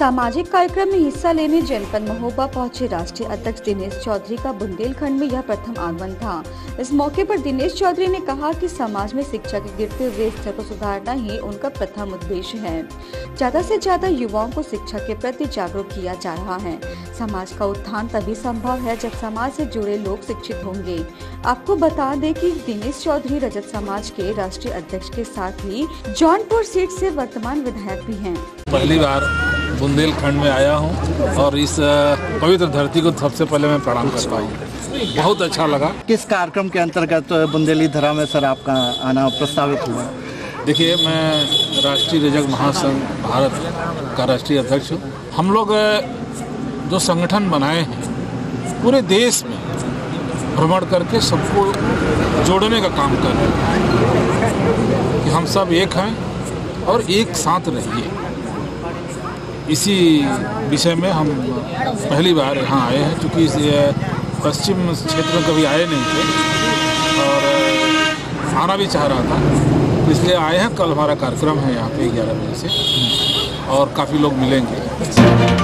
सामाजिक कार्यक्रम में हिस्सा लेने जनपद महोबा पहुँचे राष्ट्रीय अध्यक्ष दिनेश चौधरी का बुंदेलखंड में यह प्रथम आगमन था। इस मौके पर दिनेश चौधरी ने कहा कि समाज में शिक्षा के गिरते हुए स्तर को सुधारना ही उनका प्रथम उद्देश्य है। ज़्यादा से ज़्यादा युवाओं को शिक्षा के प्रति जागरूक किया जा रहा है। समाज का उत्थान तभी संभव है जब समाज से जुड़े लोग शिक्षित होंगे। आपको बता दें कि दिनेश चौधरी रजत समाज के राष्ट्रीय अध्यक्ष के साथ ही जौनपुर सीट से वर्तमान विधायक भी हैं। पहली बार बुंदेलखंड में आया हूँ और इस पवित्र धरती को सबसे पहले मैं प्रणाम करता हूँ। बहुत अच्छा लगा। किस कार्यक्रम के अंतर्गत बुंदेली धरा में सर आपका आना प्रस्तावित हुआ? देखिए मैं राष्ट्रीय रजक महासंघ भारत का राष्ट्रीय अध्यक्ष हूँ। हम लोग जो संगठन बनाए हैं पूरे देश में भ्रमण करके सबको जोड़ने का काम कर रहे हैं। कि हम सब एक हैं और एक साथ रहिए। इसी विषय में हम पहली बार यहाँ आए हैं, क्योंकि पश्चिम क्षेत्र में कभी आए नहीं थे। और आना भी चाह रहा था, इसलिए आए हैं। कल हमारा कार्यक्रम है यहाँ पे ग्यारह बजे से, और काफ़ी लोग मिलेंगे।